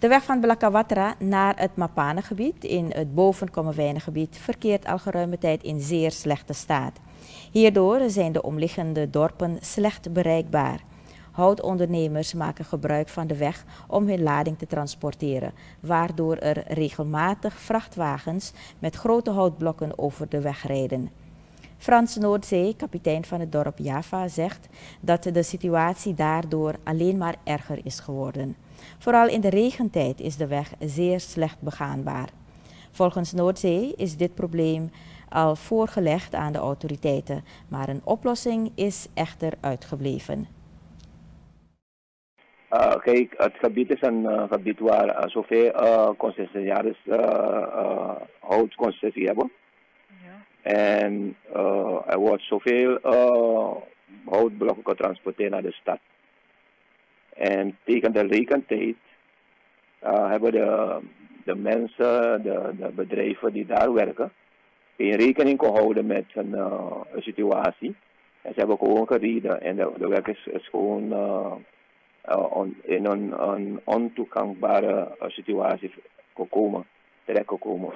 De weg van Blakawatra naar het Mapanengebied in het bovenkommerwijnengebied verkeert al geruime tijd in zeer slechte staat. Hierdoor zijn de omliggende dorpen slecht bereikbaar. Houtondernemers maken gebruik van de weg om hun lading te transporteren, waardoor er regelmatig vrachtwagens met grote houtblokken over de weg rijden. Frans Noordzee, kapitein van het dorp Java, zegt dat de situatie daardoor alleen maar erger is geworden. Vooral in de regentijd is de weg zeer slecht begaanbaar. Volgens Noordzee is dit probleem al voorgelegd aan de autoriteiten, maar een oplossing is echter uitgebleven. Uh, kijk, het gebied is een uh, gebied waar uh, zoveel uh, concessionaires houtconcessie hebben. En er wordt zoveel houtblokken getransporteerd naar de stad. En tegen de rekentijd hebben de, de mensen, de, de bedrijven die daar werken, in rekening gehouden met een, situatie. En ze hebben gewoon gereden en de, werk is, gewoon uh, on, in een, een ontoegangbare uh, situatie gekomen, terechtgekomen.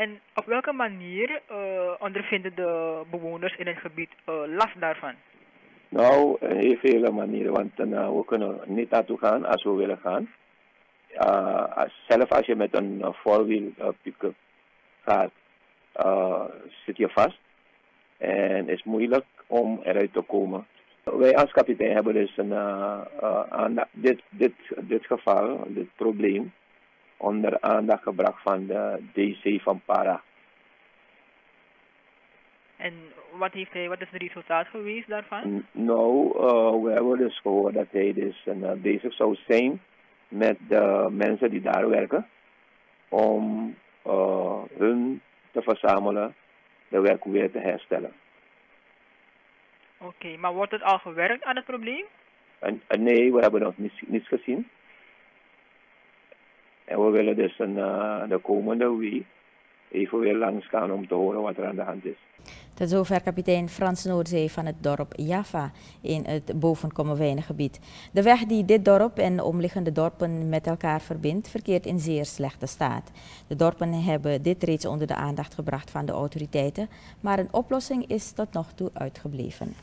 En op welke manier uh, ondervinden de bewoners in het gebied last daarvan? Nou, heel vele manieren, want we kunnen niet naartoe gaan als we willen gaan. Als, zelf als je met een four-wheel pick-up gaat, zit je vast. En is moeilijk om eruit te komen. Wij als kapitein hebben dus een, uh, dit, dit, dit geval, dit probleem, onder aandacht gebracht van de DC van Para. En wat, heeft hij, wat is het resultaat geweest daarvan? nou, uh, we hebben dus gehoord dat hij dus uh, bezig zou zijn met de mensen die daar werken om uh, hun te verzamelen, de werk weer te herstellen. Oké, maar wordt het al gewerkt aan het probleem? En, nee, we hebben nog niets, niets gezien. En we willen dus uh, de komende week even weer langs gaan om te horen wat er aan de hand is. Tot zover kapitein Frans Noordzee van het dorp Java in het bovenkommerwijnengebied. De weg die dit dorp en omliggende dorpen met elkaar verbindt, verkeert in zeer slechte staat. De dorpen hebben dit reeds onder de aandacht gebracht van de autoriteiten, maar een oplossing is tot nog toe uitgebleven.